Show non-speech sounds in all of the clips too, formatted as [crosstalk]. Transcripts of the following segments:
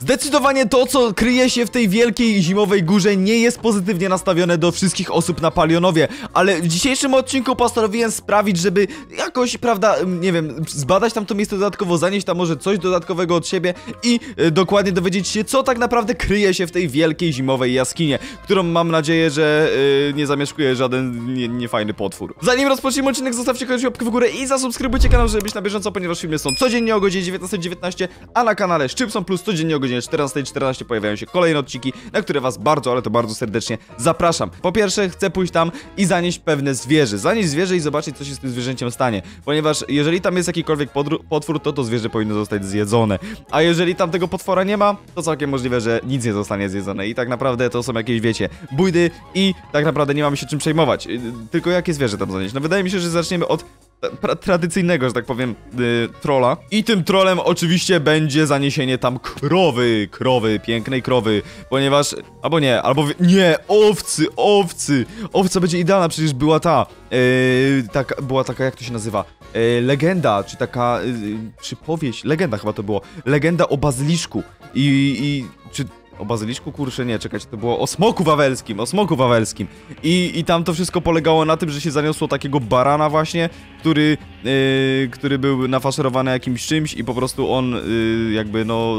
Zdecydowanie to, co kryje się w tej wielkiej zimowej górze nie jest pozytywnie nastawione do wszystkich osób na Palionowie, ale w dzisiejszym odcinku postanowiłem sprawić, żeby jakoś, prawda, nie wiem, zbadać tam to miejsce dodatkowo, zanieść tam może coś dodatkowego od siebie i e, dokładnie dowiedzieć się, co tak naprawdę kryje się w tej wielkiej zimowej jaskinie, którą mam nadzieję, że e, nie zamieszkuje żaden nie- niefajny potwór. Zanim rozpoczniemy odcinek, zostawcie koniecznie łapkę w górę i zasubskrybujcie kanał, żeby być na bieżąco, ponieważ filmy są codziennie o godzinie 19.19, a na kanale Szczypson Plus codziennie o godzinie 14.14 pojawiają się kolejne odcinki, na które was bardzo, ale to bardzo serdecznie zapraszam. Po pierwsze, chcę pójść tam i zanieść pewne zwierzę. Zanieść zwierzę i zobaczyć, co się z tym zwierzęciem stanie. Ponieważ jeżeli tam jest jakikolwiek potwór, to to zwierzę powinno zostać zjedzone. A jeżeli tam tego potwora nie ma, to całkiem możliwe, że nic nie zostanie zjedzone. I tak naprawdę to są jakieś, wiecie, bójdy i tak naprawdę nie mamy się czym przejmować. Yy, Tylko jakie zwierzę tam zanieść? No wydaje mi się, że zaczniemy od tra- tradycyjnego, że tak powiem, y, trolla. I tym trolem oczywiście będzie zaniesienie tam krowy, krowy, pięknej krowy, ponieważ, albo nie, albo nie, owcy, owcy, owca będzie idealna, przecież była ta, y, taka, była taka, jak to się nazywa, y, legenda, czy taka, y, przypowieść, legenda chyba to było, legenda o bazyliszku i, i czy o bazyliszku? Kurczę, nie, czekać, to było o smoku wawelskim, o smoku wawelskim. I, I tam to wszystko polegało na tym, że się zaniosło takiego barana właśnie, który, yy, który był nafaszerowany jakimś czymś i po prostu on yy, jakby no...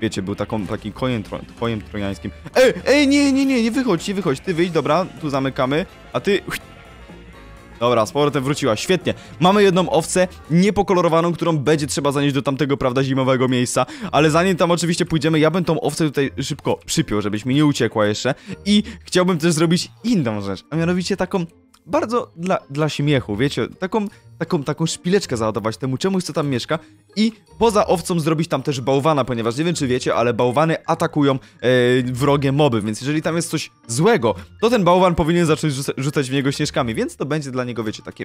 Wiecie, był taką, takim koniem, tro, koniem trojańskim. Ej, ej, nie, nie, nie, nie wychodź, nie wychodź, ty wyjdź, dobra, tu zamykamy, a ty... Dobra, z powrotem wróciła, świetnie. Mamy jedną owcę niepokolorowaną, którą będzie trzeba zanieść do tamtego, prawda, zimowego miejsca. Ale zanim tam oczywiście pójdziemy, ja bym tą owcę tutaj szybko przypiął, żebyś mi nie uciekła jeszcze. I chciałbym też zrobić inną rzecz, a mianowicie taką bardzo dla, dla śmiechu, wiecie, taką, taką, taką szpileczkę załadować temu czemuś, co tam mieszka i poza owcą zrobić tam też bałwana, ponieważ nie wiem, czy wiecie, ale bałwany atakują e, wrogie moby, więc jeżeli tam jest coś złego, to ten bałwan powinien zacząć rzuca- rzucać w niego śnieżkami, więc to będzie dla niego, wiecie, takie...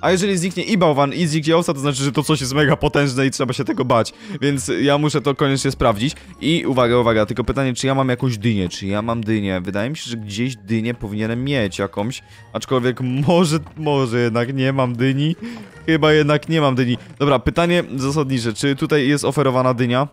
A jeżeli zniknie i bałwan, i zniknie owca, to znaczy, że to coś jest mega potężne i trzeba się tego bać, więc ja muszę to koniecznie sprawdzić. I uwaga, uwaga, tylko pytanie, czy ja mam jakąś dynię, czy ja mam dynię? Wydaje mi się, że gdzieś dynię powinienem mieć jakąś, aczkolwiek może, może jednak nie mam dyni, chyba jednak nie mam dyni. Dobra, pytanie zasadnicze, czy tutaj jest oferowana dynia?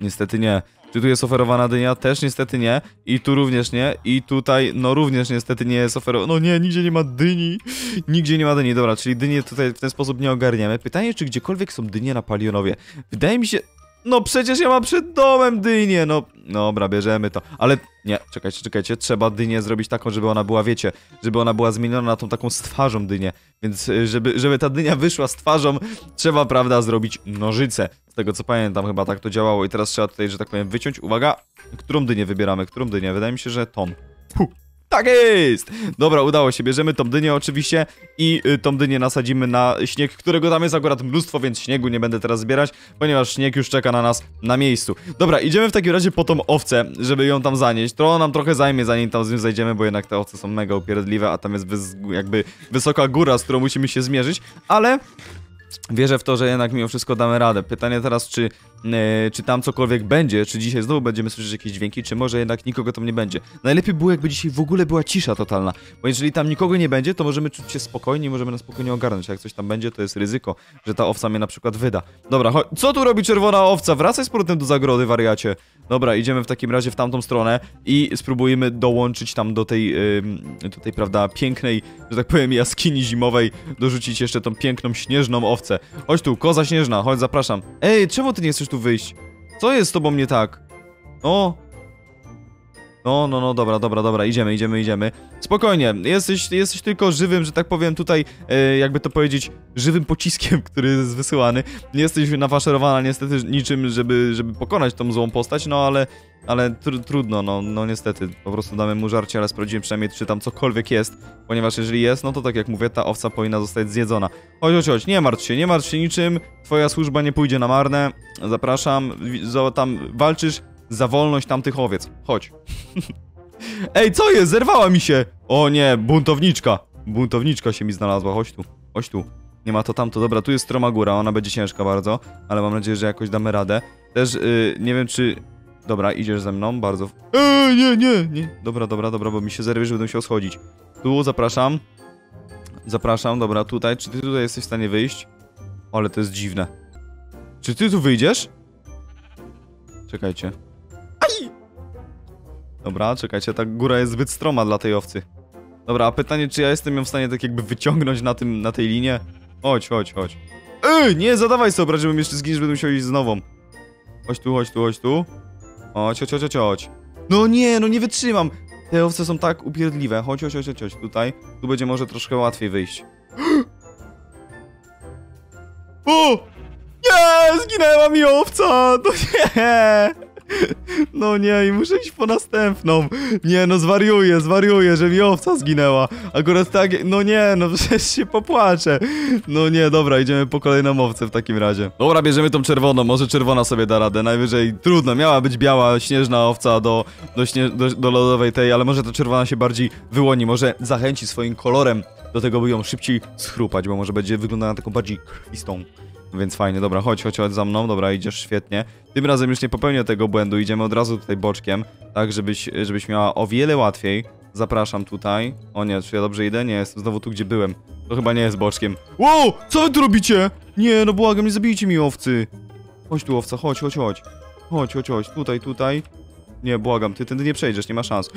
Niestety nie. Czy tu jest oferowana dynia? Też niestety nie. I tu również nie. I tutaj, no również niestety nie jest oferowana. No nie, nigdzie nie ma dyni. [laughs] Nigdzie nie ma dyni. Dobra, czyli dynie tutaj w ten sposób nie ogarniemy. Pytanie, czy gdziekolwiek są dynie na Palionowie? Wydaje mi się... No przecież ja mam przed domem dynię, no... Dobra, bierzemy to. Ale nie, czekajcie, czekajcie. Trzeba dynię zrobić taką, żeby ona była, wiecie, żeby ona była zmieniona na tą taką z twarzą dynię. Więc y, żeby, żeby ta dynia wyszła z twarzą, trzeba, prawda, zrobić nożyce. Z tego co pamiętam, chyba tak to działało. I teraz trzeba tutaj, że tak powiem, wyciąć. Uwaga, którą dynię wybieramy? Którą dynię? Wydaje mi się, że tą. Puh. Tak jest! Dobra, udało się. Bierzemy tą dynię oczywiście i y, tą dynię nasadzimy na śnieg, którego tam jest akurat mnóstwo, więc śniegu nie będę teraz zbierać, ponieważ śnieg już czeka na nas na miejscu. Dobra, idziemy w takim razie po tą owcę, żeby ją tam zanieść. To nam trochę zajmie, zanim tam z nią zajdziemy, bo jednak te owce są mega upierdliwe, a tam jest jakby wysoka góra, z którą musimy się zmierzyć, ale Wierzę w to, że jednak mimo wszystko damy radę. Pytanie teraz, czy, czy tam cokolwiek będzie, czy dzisiaj znowu będziemy słyszeć jakieś dźwięki, czy może jednak nikogo tam nie będzie. Najlepiej było, jakby dzisiaj w ogóle była cisza totalna, bo jeżeli tam nikogo nie będzie, to możemy czuć się spokojni, możemy na spokojnie ogarnąć. Jak coś tam będzie, to jest ryzyko, że ta owca mnie na przykład wyda. Dobra. Co tu robi czerwona owca? Wracaj z powrotem do zagrody, wariacie. Dobra, idziemy w takim razie w tamtą stronę i spróbujemy dołączyć tam do tej, ym, do tej, prawda, pięknej, że tak powiem, jaskini zimowej, dorzucić jeszcze tą piękną, śnieżną owcę. Chodź tu, koza śnieżna, chodź, zapraszam. Ej, czemu ty nie chcesz tu wyjść? Co jest z tobą nie tak? O! No, no, no, dobra, dobra, dobra, idziemy, idziemy, idziemy. Spokojnie, jesteś, jesteś tylko żywym, że tak powiem, tutaj, e, jakby to powiedzieć, żywym pociskiem, [laughs] który jest wysyłany. Nie jesteś nafaszerowana niestety niczym, żeby, żeby pokonać tą złą postać, no ale, ale tr trudno, no, no niestety. Po prostu damy mu żarcie, ale sprawdzimy przynajmniej, czy tam cokolwiek jest, ponieważ jeżeli jest, no to tak jak mówię, ta owca powinna zostać zjedzona. Chodź, chodź, chodź, nie martw się, nie martw się niczym, twoja służba nie pójdzie na marne, zapraszam, tam walczysz za wolność tamtych owiec. Chodź. [laughs] Ej, co jest? Zerwała mi się! O nie, buntowniczka. Buntowniczka się mi znalazła, chodź tu, chodź tu. Nie ma to tamto, dobra, tu jest stroma góra, ona będzie ciężka bardzo, ale mam nadzieję, że jakoś damy radę. Też yy, nie wiem, czy... Dobra, idziesz ze mną, bardzo... Eee, nie, nie, nie. Dobra, dobra, dobra, bo mi się zerwie, że będę musiał schodzić. Tu, zapraszam. Zapraszam, dobra, tutaj. Czy ty tutaj jesteś w stanie wyjść? Ale to jest dziwne. Czy ty tu wyjdziesz? Czekajcie. Dobra, czekajcie, ta góra jest zbyt stroma dla tej owcy. Dobra, a pytanie, czy ja jestem ją w stanie tak jakby wyciągnąć na tym, na tej linie? Chodź, chodź, chodź. Ej, nie, zadawaj sobie żebym jeszcze zginął, żebym musiał iść z nową. Chodź tu, chodź tu, chodź tu. Chodź, chodź, chodź, chodź. No nie, no nie wytrzymam. Te owce są tak upierdliwe. Chodź, chodź, chodź, chodź. Tutaj. Tu będzie może troszkę łatwiej wyjść. [gasps] O! Nie! Zginęła mi owca! [laughs] No nie! No nie, i muszę iść po następną. Nie, no zwariuję, zwariuję, że mi owca zginęła. Akurat tak, no nie, no [laughs] przecież się popłaczę. No nie, dobra, idziemy po kolejną owcę w takim razie. Dobra, bierzemy tą czerwoną, może czerwona sobie da radę. Najwyżej trudno, miała być biała, śnieżna owca do, do, śnie, do, do lodowej tej, ale może ta czerwona się bardziej wyłoni, może zachęci swoim kolorem do tego, by ją szybciej schrupać, bo może będzie wyglądała na taką bardziej krwistą. Więc fajnie, dobra, chodź, chodź, chodź za mną, dobra, idziesz świetnie. Tym razem już nie popełnię tego błędu, idziemy od razu tutaj boczkiem, tak, żebyś, żebyś miała o wiele łatwiej. Zapraszam tutaj. O nie, czy ja dobrze idę? Nie, jestem znowu tu, gdzie byłem. To chyba nie jest boczkiem. Wow, co wy tu robicie? Nie, no błagam, nie zabijcie mi owcy. Chodź tu, owca, chodź, chodź, chodź. Chodź, chodź, chodź, tutaj, tutaj. Nie, błagam, ty tędy nie przejdziesz, nie ma szans.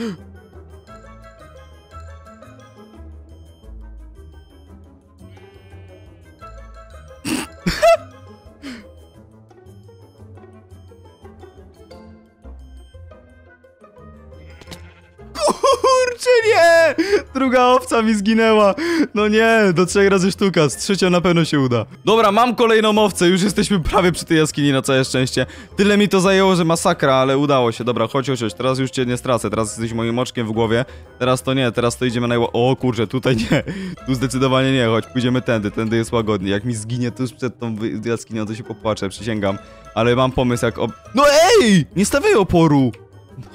Nie! Druga owca mi zginęła. No nie, do trzech razy sztuka, z trzecią na pewno się uda. Dobra, mam kolejną owcę, już jesteśmy prawie przy tej jaskini, na całe szczęście. Tyle mi to zajęło, że masakra, ale udało się. Dobra, chodź, chodź, chodź. teraz już cię nie stracę, teraz jesteś moim oczkiem w głowie. Teraz to nie, teraz to idziemy na... O kurczę, tutaj nie, tu zdecydowanie nie, chodź, pójdziemy tędy, tędy jest łagodnie. Jak mi zginie tuż przed tą jaskinią, to się popłaczę, przysięgam. Ale mam pomysł jak... Ob... No ej! Nie stawiaj oporu!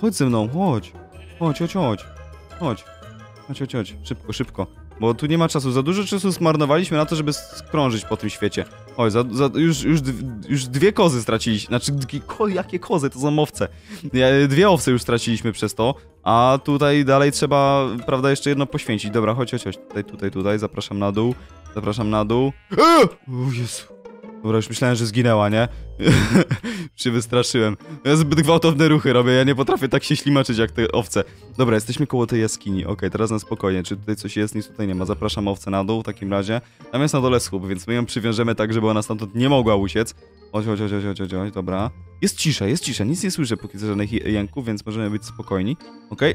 Chodź ze mną, chodź. Chodź, chodź, chodź. Chodź. Chodź, chodź, chodź. Szybko, szybko. Bo tu nie ma czasu. Za dużo czasu zmarnowaliśmy na to, żeby skrążyć po tym świecie. Chodź, za, za, już, już, już dwie kozy straciliśmy. Znaczy, ko, jakie kozy? To są owce. Dwie owce już straciliśmy przez to. A tutaj dalej trzeba, prawda, jeszcze jedno poświęcić. Dobra, chodź, chodź, chodź. Tutaj, tutaj, tutaj. Zapraszam na dół. Zapraszam na dół. Eee! O Jezu. Dobra, już myślałem, że zginęła, nie? [laughs] się wystraszyłem. Ja zbyt gwałtowne ruchy robię, ja nie potrafię tak się ślimaczyć jak te owce. Dobra, jesteśmy koło tej jaskini. Okej, teraz na spokojnie. Czy tutaj coś jest? Nic tutaj nie ma. Zapraszam owce na dół w takim razie. Tam jest na dole słup, więc my ją przywiążemy tak, żeby ona stamtąd nie mogła uciec. Chodź, chodź, chodź, chodź, chodź, dobra. Jest cisza, jest cisza. Nic nie słyszę póki co żadnych jęków, więc możemy być spokojni. Okej?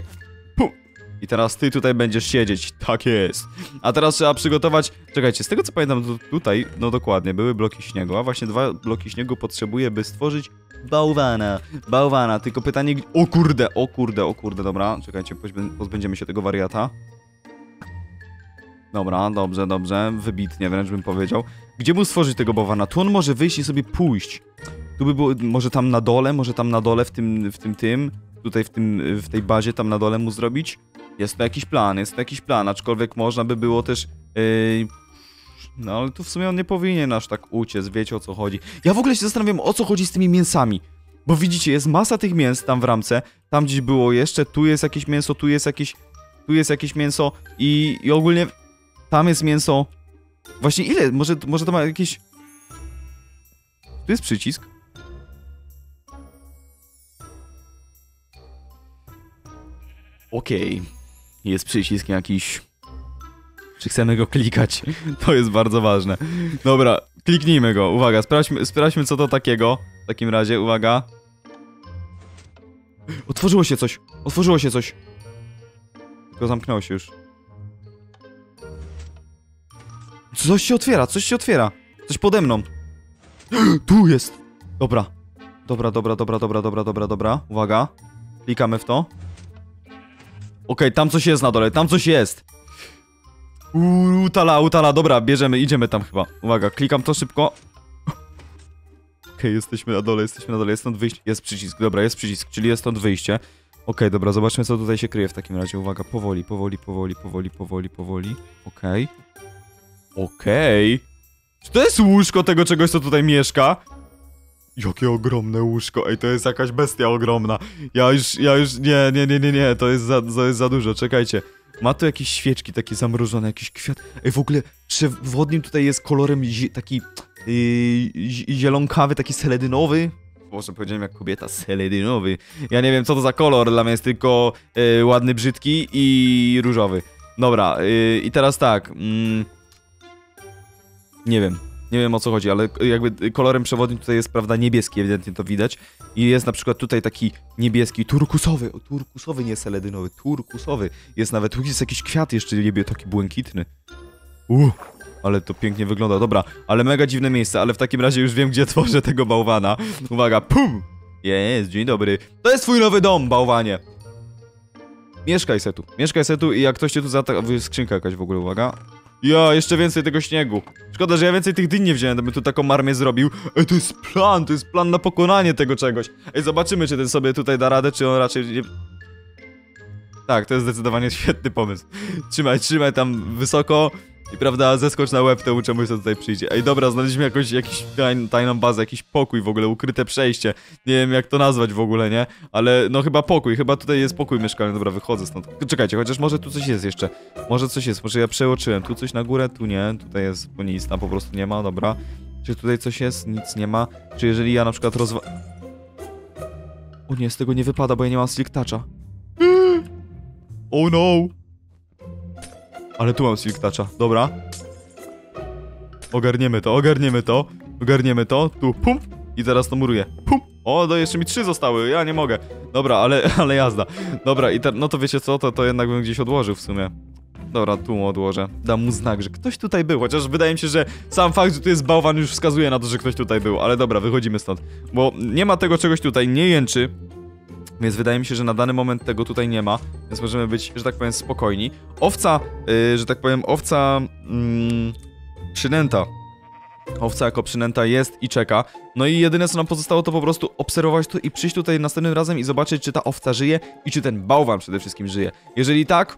Pum. I teraz ty tutaj będziesz siedzieć. Tak jest. A teraz trzeba przygotować. Czekajcie, z tego co pamiętam, to tutaj, no dokładnie, były bloki śniegu, a właśnie dwa bloki śniegu potrzebuję, by stworzyć bałwana. Bałwana, tylko pytanie. O kurde, o kurde, o kurde, dobra. Czekajcie, pozbę- pozbędziemy się tego wariata. Dobra, dobrze, dobrze. Wybitnie wręcz bym powiedział. Gdzie mu stworzyć tego bałwana? Tu on może wyjść i sobie pójść. Tu by było, może tam na dole, może tam na dole w tym, w tym, tym. Tutaj w tym, w tej bazie tam na dole mu zrobić. Jest to jakiś plan, jest to jakiś plan, aczkolwiek można by było też... Yy, no ale tu w sumie on nie powinien aż tak uciec, wiecie o co chodzi. Ja w ogóle się zastanawiam, o co chodzi z tymi mięsami. Bo widzicie, jest masa tych mięs tam w ramce, tam gdzieś było jeszcze, tu jest jakieś mięso, tu jest jakieś... Tu jest jakieś mięso i, i ogólnie tam jest mięso. Właśnie ile? Może, może to ma jakieś... Tu jest przycisk. Okej. Jest przycisk jakiś. Czy chcemy go klikać? [laughs] To jest bardzo ważne. Dobra, kliknijmy go. Uwaga, sprawdźmy, sprawdźmy co to takiego. W takim razie, uwaga. Otworzyło się coś. Otworzyło się coś. Tylko zamknęło się już. Coś się otwiera, coś się otwiera. Coś pode mną. [gasps] Tu jest. Dobra. Dobra, dobra, dobra, dobra, dobra, dobra, dobra. Uwaga. Klikamy w to. Okej, tam coś jest na dole, tam coś jest. Uuu, utala, utala, dobra, bierzemy, idziemy tam chyba. Uwaga, klikam to szybko. Okej, jesteśmy na dole, jesteśmy na dole, jest stąd wyjście. Jest przycisk, dobra, jest przycisk, czyli jest stąd wyjście. Okej, dobra, zobaczmy co tutaj się kryje w takim razie. Uwaga, powoli, powoli, powoli, powoli, powoli, powoli. Okej. Okej. Czy to jest łóżko tego czegoś, co tutaj mieszka? Jakie ogromne łóżko, ej, to jest jakaś bestia ogromna. Ja już, ja już, nie, nie, nie, nie, nie, to jest za, to jest za dużo, czekajcie. Ma tu jakieś świeczki takie zamrożone, jakiś kwiat. Ej, w ogóle przewodnim tutaj jest kolorem taki yy, zi- zielonkawy, taki seledynowy. Boże, powiedziałem jak kobieta, seledynowy. Ja nie wiem, co to za kolor, dla mnie jest tylko y, ładny, brzydki i różowy. Dobra, y, i teraz tak. Mm, nie wiem. Nie wiem o co chodzi, ale jakby kolorem przewodnim tutaj jest, prawda, niebieski, ewidentnie to widać. I jest na przykład tutaj taki niebieski, turkusowy, o, turkusowy, nie seledynowy, turkusowy. Jest nawet, tu jest jakiś kwiat jeszcze niebie, taki błękitny. Uuu, ale to pięknie wygląda, dobra, ale mega dziwne miejsce, ale w takim razie już wiem, gdzie [laughs] tworzę tego bałwana. Uwaga, pum! Jest, dzień dobry. To jest twój nowy dom, bałwanie. Mieszkaj se tu, mieszkaj se tu i jak ktoś cię tu zaatakuje, skrzynka jakaś w ogóle, uwaga. Ja, jeszcze więcej tego śniegu. Szkoda, że ja więcej tych dyń nie wziąłem, bym tu taką armię zrobił. Ej, to jest plan, to jest plan na pokonanie tego czegoś. Ej, zobaczymy, czy ten sobie tutaj da radę, czy on raczej nie... Tak, to jest zdecydowanie [laughs] świetny pomysł. Trzymaj, trzymaj tam wysoko i prawda, zeskocz na łeb temu czemuś, co tutaj przyjdzie. Ej, dobra, znaleźliśmy jakoś, jakiś tajn, tajną bazę, jakiś pokój w ogóle, ukryte przejście. Nie wiem, jak to nazwać w ogóle, nie? Ale no chyba pokój, chyba tutaj jest pokój mieszkalny. Dobra, wychodzę stąd. Czekajcie, chociaż może tu coś jest jeszcze. Może coś jest, może ja przeoczyłem. Tu coś na górę, tu nie. Tutaj jest, bo nic tam po prostu nie ma, dobra. Czy tutaj coś jest? Nic nie ma. Czy jeżeli ja na przykład rozwa... O nie, z tego nie wypada, bo ja nie mam Silk Toucha. [gasps] Oh no! Ale tu mam Silk Toucha, dobra. Ogarniemy to, ogarniemy to, ogarniemy to, tu, pum, i teraz to muruję, pum. O, to jeszcze mi trzy zostały, ja nie mogę. Dobra, ale, [laughs] ale jazda. Dobra, i te, no to wiecie co, to, to jednak bym gdzieś odłożył w sumie. Dobra, tu odłożę. Dam mu znak, że ktoś tutaj był, chociaż wydaje mi się, że sam fakt, że tu jest bałwan już wskazuje na to, że ktoś tutaj był, ale dobra, wychodzimy stąd. Bo nie ma tego czegoś tutaj, nie jęczy, więc wydaje mi się, że na dany moment tego tutaj nie ma, więc możemy być, że tak powiem, spokojni. Owca, yy, że tak powiem, owca mm, przynęta. Owca jako przynęta jest i czeka. No i jedyne co nam pozostało to po prostu obserwować to i przyjść tutaj następnym razem i zobaczyć czy ta owca żyje i czy ten bałwan przede wszystkim żyje. Jeżeli tak,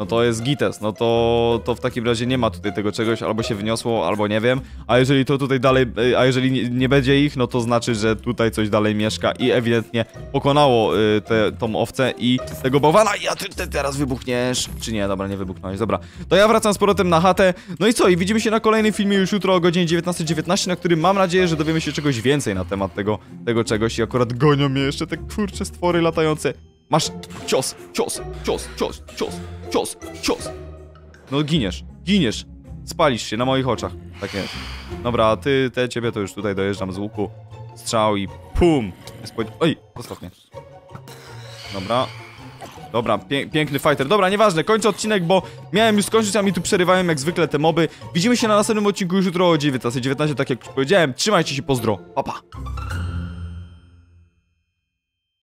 no to jest gites, no to, to w takim razie nie ma tutaj tego czegoś, albo się wyniosło, albo nie wiem, a jeżeli to tutaj dalej, y, a jeżeli nie, nie będzie ich, no to znaczy, że tutaj coś dalej mieszka i ewidentnie pokonało y, te, tą owcę i tego bałwana. I a ty, ty teraz wybuchniesz, czy nie, dobra, nie wybuchnąłeś, dobra, to ja wracam z powrotem na chatę, no i co, i widzimy się na kolejnym filmie już jutro o godzinie 19.19, .19, na którym mam nadzieję, że dowiemy się czegoś więcej na temat tego, tego czegoś. I akurat gonią mnie jeszcze te kurcze stwory latające, masz cios, cios, cios, cios, cios, cios, cios. No giniesz, giniesz. Spalisz się na moich oczach. Tak jest. Dobra, ty, te ciebie to już tutaj dojeżdżam z łuku. Strzał i pum. Oj, zostaw mnie. Dobra. Dobra, pie piękny fighter. Dobra, nieważne, kończę odcinek, bo miałem już skończyć, a mi tu przerywają jak zwykle te moby. Widzimy się na następnym odcinku już jutro o 19.19, 19, tak jak już powiedziałem. Trzymajcie się, pozdro. Pa, pa.